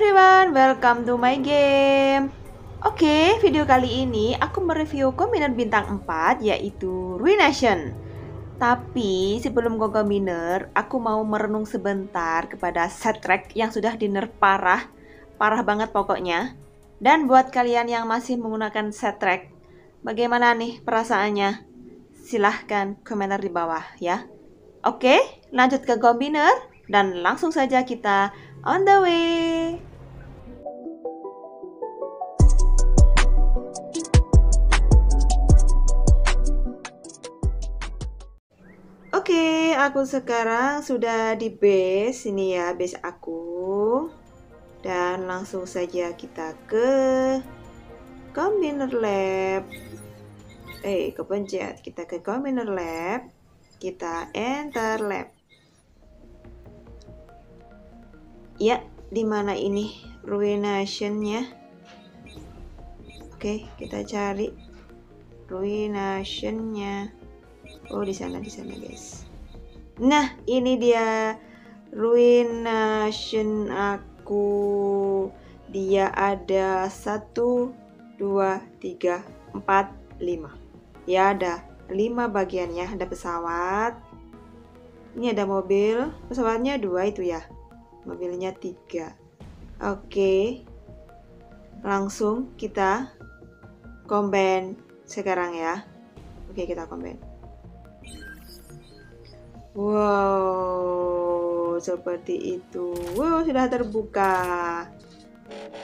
everyone, welcome to my game. Oke, video kali ini aku mereview kombiner bintang 4 yaitu Ruination. Tapi sebelum ke kombiner, aku mau merenung sebentar kepada set track yang sudah diner parah. Parah banget pokoknya. Dan buat kalian yang masih menggunakan set track, bagaimana nih perasaannya? Silahkan komentar di bawah ya. Oke, lanjut ke kombiner dan langsung saja kita on the way. Aku sekarang sudah di base ini ya, base aku. Dan langsung saja kita ke Combiner Lab. Eh, kepencet. Kita ke Combiner Lab. Kita enter lab. Ya, di mana ini ruination-nya? Oke, kita cari ruination-nya. Oh, di sana, di sana, guys. Nah, ini dia ruination aku. Dia ada satu, dua, tiga, empat, lima. Ya, ada lima bagiannya. Ada pesawat. Ini ada mobil. Pesawatnya dua itu ya. Mobilnya tiga. Oke. Langsung kita combine sekarang ya. Oke, kita combine. Wow, seperti itu. Wow, sudah terbuka.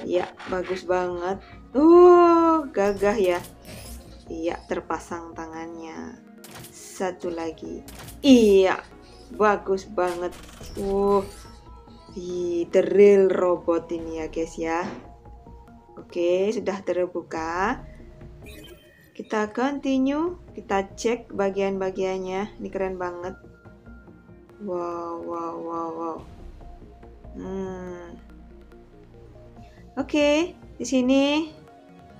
Ya, bagus banget. Uh, gagah ya. Iya, terpasang tangannya. Satu lagi. Iya, bagus banget. Uh, the real robot ini ya, guys ya. Oke, sudah terbuka. Kita continue, kita cek bagian-bagiannya. Ini keren banget. Wow, wow, wow, wow. Hmm. Oke, okay, di sini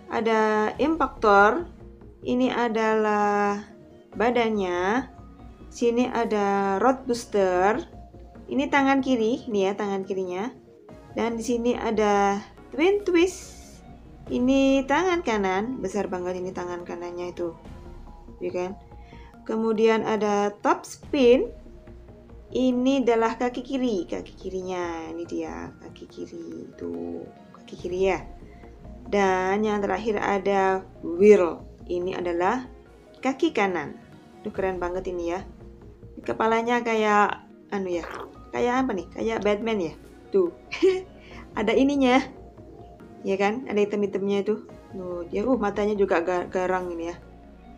ada impactor. Ini adalah badannya. Sini ada rod booster. Ini tangan kiri, ini ya tangan kirinya. Dan di sini ada twin twist. Ini tangan kanan, besar banget ini tangan kanannya itu. Ya kan? Kemudian ada top spin ini adalah kaki kiri. Kaki kirinya ini dia kaki kiri itu kaki kiri ya. Dan yang terakhir ada wheel. Ini adalah kaki kanan. Itu keren banget ini ya. Kepalanya kayak anu ya kayak apa nih? Kayak Batman ya? Tuh ada ininya. Ya kan? Ada item-itemnya itu. Tuh dia uh matanya juga garang ini ya.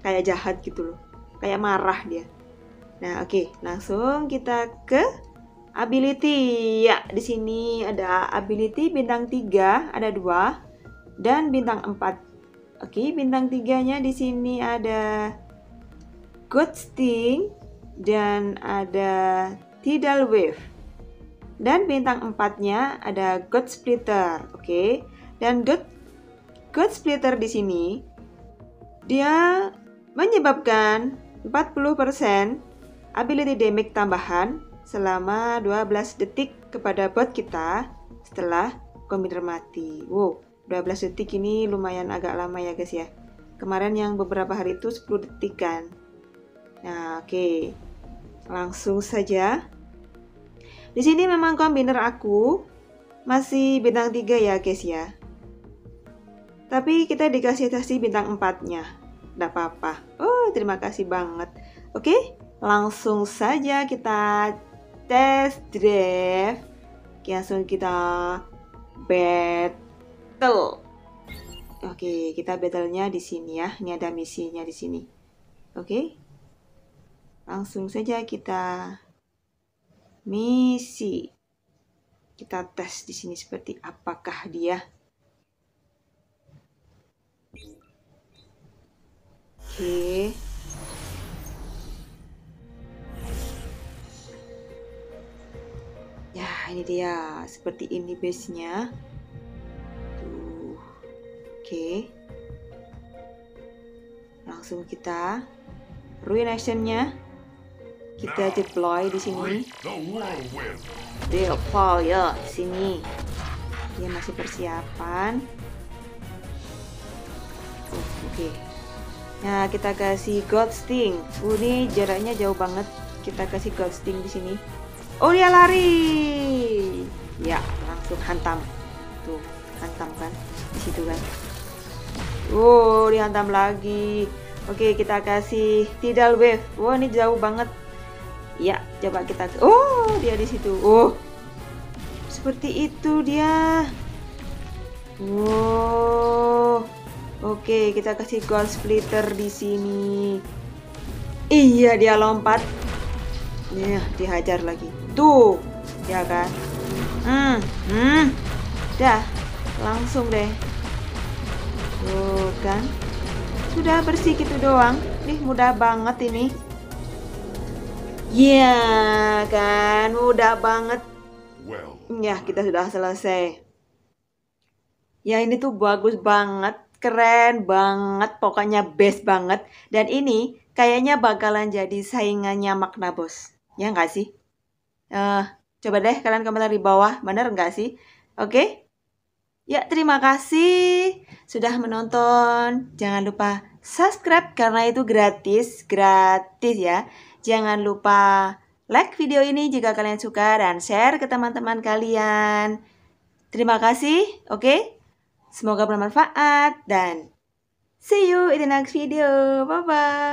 Kayak jahat gitu loh. Kayak marah dia Nah, oke, okay. langsung kita ke ability. Ya, di sini ada ability bintang 3, ada dua dan bintang 4. Oke, okay, bintang tiganya di sini ada God Sting dan ada Tidal Wave. Dan bintang 4-nya ada God Splitter, oke. Okay? Dan God God Splitter di sini dia menyebabkan 40% ability damage tambahan selama 12 detik kepada bot kita setelah kombiner mati. Wow, 12 detik ini lumayan agak lama ya guys ya. Kemarin yang beberapa hari itu 10 detik kan. Nah, oke. Okay. Langsung saja. Di sini memang kombiner aku masih bintang 3 ya guys ya. Tapi kita dikasih tasi bintang 4-nya. Tidak apa-apa. Oh, terima kasih banget. Oke, okay? Langsung saja kita test drive. Langsung kita battle. Oke kita battlenya di sini ya. Ini ada misinya di sini. Oke. Langsung saja kita misi. Kita tes di sini seperti apakah dia. Oke ini dia. Seperti ini base-nya. Tuh. Oke. Langsung kita ruin action-nya. Kita deploy di sini. Deploy ya di sini. Ya masih persiapan. Oh, Oke. Okay. Nah, kita kasih gold sting. Uh, ini jaraknya jauh banget. Kita kasih gold sting di sini. Oh, dia lari. Ya, langsung hantam. Tuh, hantam kan di situ kan. Oh, dihantam lagi. Oke, kita kasih tidal wave. Wah, ini jauh banget. Ya, coba kita. Oh, dia di situ. Oh, seperti itu dia. Wow. Oke, kita kasih gold splitter di sini. Iya, dia lompat. Iya, dihajar lagi. Tuh, ya kan? Hmm, hmm. Dah, langsung deh. Tuh kan. Sudah bersih gitu doang. Nih, mudah banget ini. Iya, yeah, kan? Mudah banget. Ya, kita sudah selesai. Ya, ini tuh bagus banget keren banget, pokoknya best banget. Dan ini kayaknya bakalan jadi saingannya Makna Bos. Ya nggak sih? Uh, coba deh kalian komentar di bawah, bener nggak sih? Oke? Okay? Ya, terima kasih sudah menonton. Jangan lupa subscribe karena itu gratis, gratis ya. Jangan lupa like video ini jika kalian suka dan share ke teman-teman kalian. Terima kasih, oke? Okay? Semoga bermanfaat dan see you in the next video. Bye-bye.